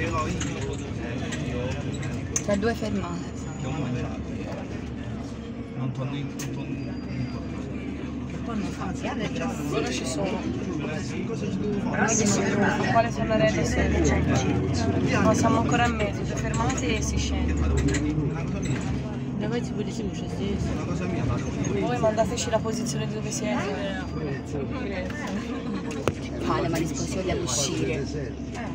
Però io, Tra due fermate. non torno in non Ora ci sono. Quale sono quale tornerei sera. Ma siamo ancora a mezzo, due fermate e si scende. Una cosa mia, Davanti Voi mandateci la posizione di dove siete. Vale, ma risposi all'uscire. uscire.